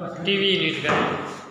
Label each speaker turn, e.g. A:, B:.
A: TV edit करें।